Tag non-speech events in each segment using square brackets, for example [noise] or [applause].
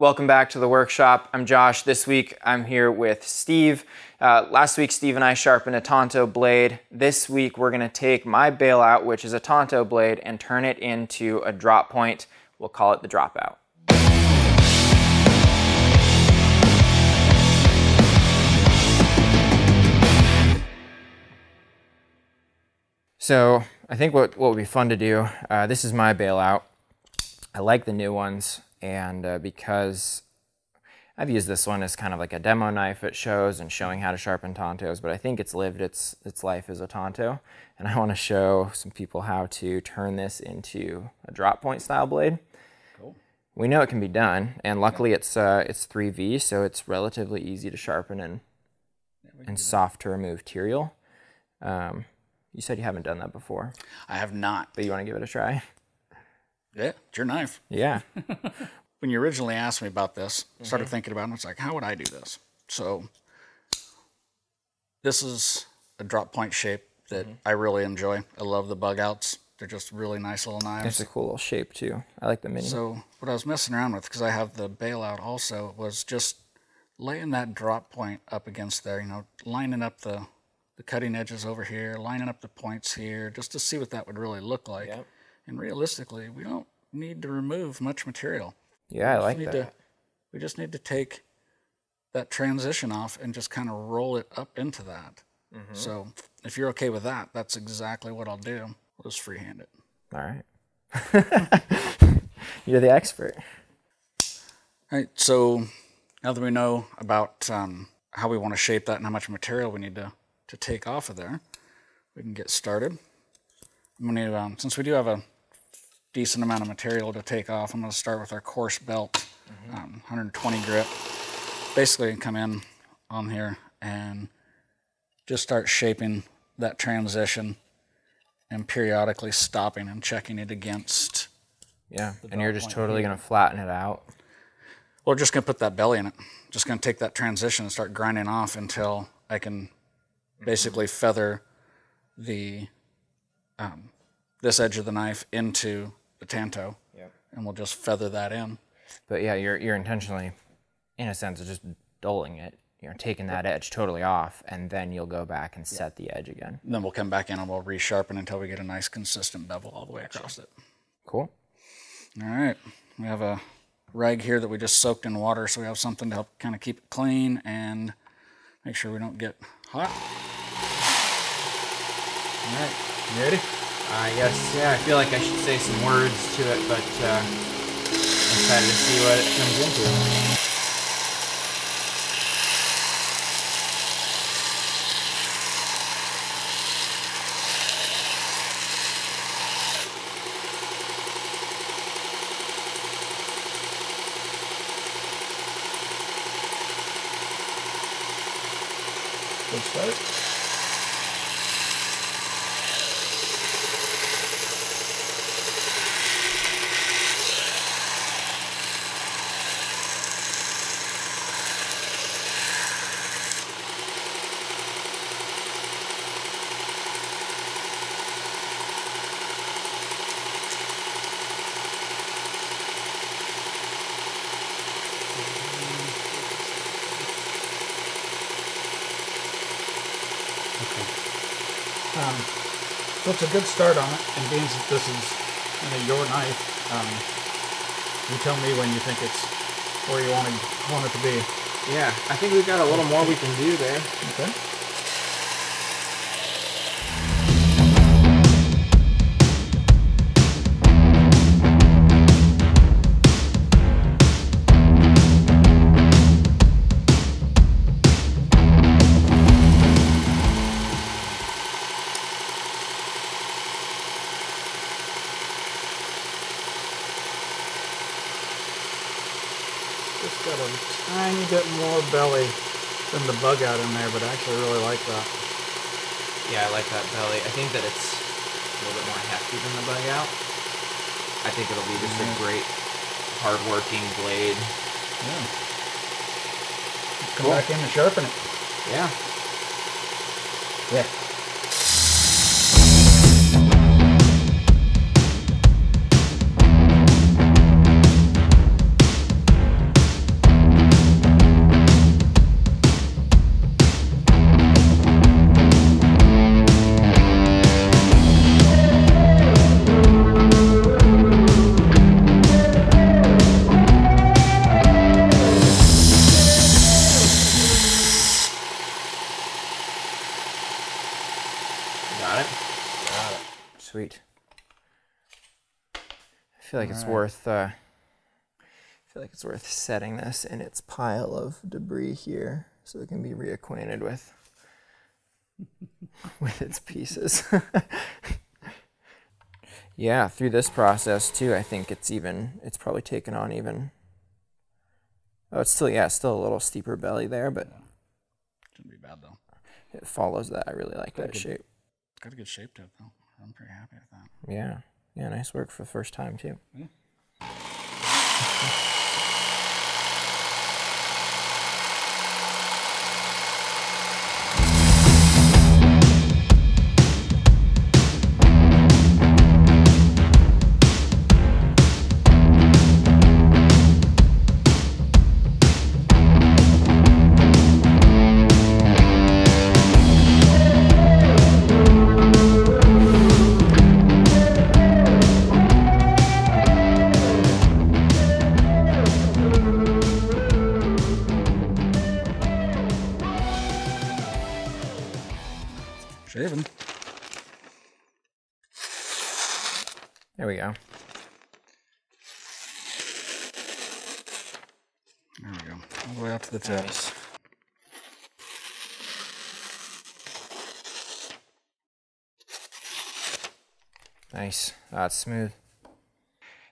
Welcome back to the workshop. I'm Josh. This week I'm here with Steve. Uh, last week Steve and I sharpened a tanto blade. This week we're going to take my bailout, which is a tanto blade, and turn it into a drop point. We'll call it the dropout. So I think what, what would be fun to do, uh, this is my bailout. I like the new ones and uh, because I've used this one as kind of like a demo knife it shows and showing how to sharpen tantos, but I think it's lived its, its life as a tanto. And I want to show some people how to turn this into a drop point style blade. Cool. We know it can be done, and luckily it's, uh, it's 3V, so it's relatively easy to sharpen and, yeah, and soft to remove material. Um, you said you haven't done that before. I have not. But you want to give it a try? Yeah, it's your knife. Yeah. [laughs] when you originally asked me about this, I started mm-hmm. thinking about it, and it's like, how would I do this? So this is a drop point shape that mm-hmm. I really enjoy. I love the Bugouts. They're just really nice little knives. It's a cool little shape too. I like the mini. So what I was messing around with, because I have the bailout also, was just laying that drop point up against there, you know, lining up the, the cutting edges over here, lining up the points here, just to see what that would really look like. Yep. And realistically, we don't need to remove much material. Yeah, I like that. To, we just need to take that transition off and just kind of roll it up into that. Mm-hmm. So if you're okay with that, that's exactly what I'll do. We'll just freehand it. All right. [laughs] you're the expert. All right. So now that we know about um, how we want to shape that and how much material we need to, to take off of there, we can get started. I'm going to, um, since we do have a decent amount of material to take off. I'm going to start with our coarse belt, mm -hmm. um, 120 grit. Basically come in on here and just start shaping that transition and periodically stopping and checking it against. Yeah, and you're just totally going to flatten it out. We're just going to put that belly in it. Just going to take that transition and start grinding off until I can basically feather the um, this edge of the knife into the tanto, yep. and we'll just feather that in. But yeah, you're you're intentionally, in a sense, just dulling it. You're taking that edge totally off, and then you'll go back and set the edge again. And then we'll come back in and we'll resharpen until we get a nice consistent bevel all the way across it. Cool. All right, we have a rag here that we just soaked in water, so we have something to help kind of keep it clean and make sure we don't get hot. All right, you ready? I guess, yeah, I feel like I should say some words to it, but uh, I'm excited to see what it comes into. Start. Um, so it's a good start on it, and being that this is you know, your knife, um, you tell me when you think it's where you want, to, want it to be. Yeah, I think we've got a little more we can do there. Okay. Just got a tiny bit more belly than the Bugout in there, but I actually really like that. Yeah, I like that belly. I think that it's a little bit more hefty than the Bugout. I think it'll be just a great, hard-working blade. Yeah. Come cool. back in and sharpen it. Yeah. Yeah. Feel like it's worth. Uh, I feel like it's worth setting this in its pile of debris here, so it can be reacquainted with [laughs] with its pieces. [laughs] yeah, through this process too, I think it's even. It's probably taken on even. Oh, it's still yeah, still a little steeper belly there, but Shouldn't be bad though. it follows that. I really like that shape. It's got a good shape to it though. I'm pretty happy with that. Yeah, yeah, nice work for the first time too. [laughs] Shaving. There we go. There we go. All the way out to the tips. Nice. That's smooth.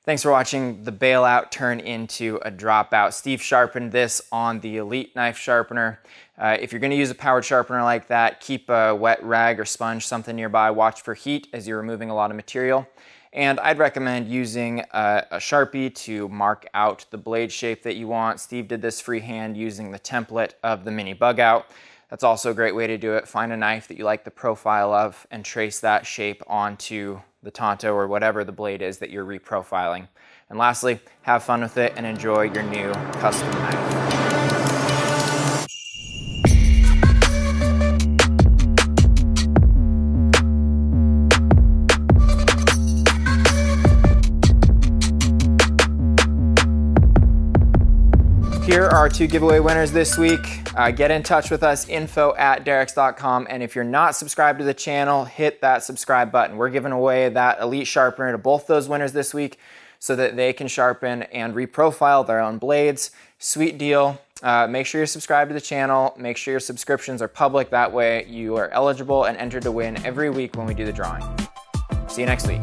Thanks for watching the bailout turn into a dropout. Steve sharpened this on the Elite knife sharpener. Uh, if you're going to use a powered sharpener like that, keep a wet rag or sponge, something nearby. Watch for heat as you're removing a lot of material. And I'd recommend using a, a Sharpie to mark out the blade shape that you want. Steve did this freehand using the template of the mini Bugout. That's also a great way to do it. Find a knife that you like the profile of and trace that shape onto the tanto or whatever the blade is that you're reprofiling. And lastly, have fun with it and enjoy your new custom knife. Are our two giveaway winners this week. Uh, get in touch with us, info at derricks.com. And if you're not subscribed to the channel, hit that subscribe button. We're giving away that Elite Sharpener to both those winners this week so that they can sharpen and reprofile their own blades. Sweet deal. Uh, make sure you're subscribed to the channel. Make sure your subscriptions are public. That way you are eligible and entered to win every week when we do the drawing. See you next week.